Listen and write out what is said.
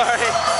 sorry.